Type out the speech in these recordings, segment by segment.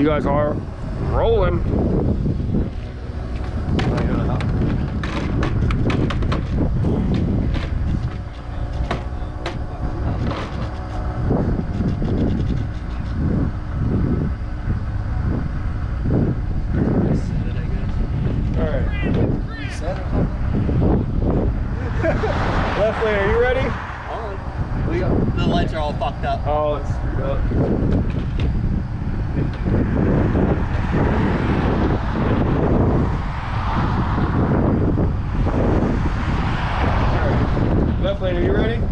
You guys are rolling. Right. Are you ready? We got, the lights are all fucked up. Oh, it's screwed up. Alright. Are you ready?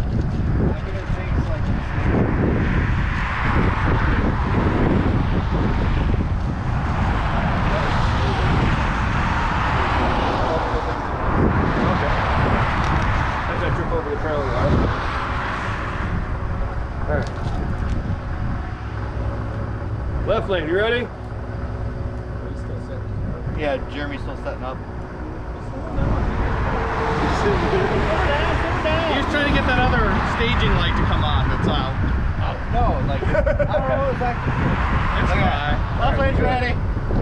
Okay. Left lane, you ready? Yeah, Jeremy's still setting up. He's trying to get that other staging light to come on that's out. Uh, no, like, I don't know exactly. That's fine. Left lane's ready. Left lane ready.